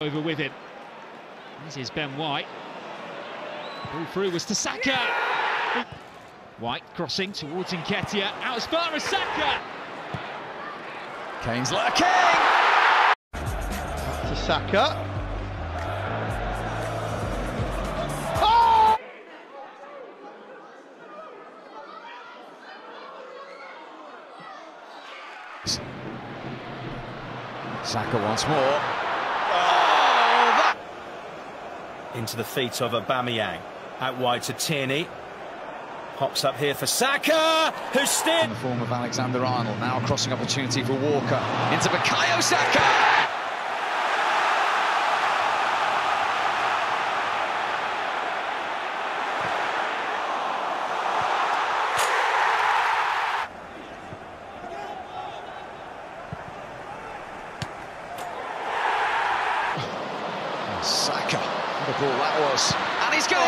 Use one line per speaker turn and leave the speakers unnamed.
over with him. This is Ben White. Ball through was to Saka. White crossing towards Nketiah. Out as far as Saka.
Kane's lurking.
to Saka. Oh!
Saka once more.
Into the feet of Aubameyang. Out wide to Tierney. Pops up here for Saka, who's
In the form of Alexander Arnold. Now a crossing opportunity for Walker. Into Bukayo Saka. Saka. Difficult that was. And he's going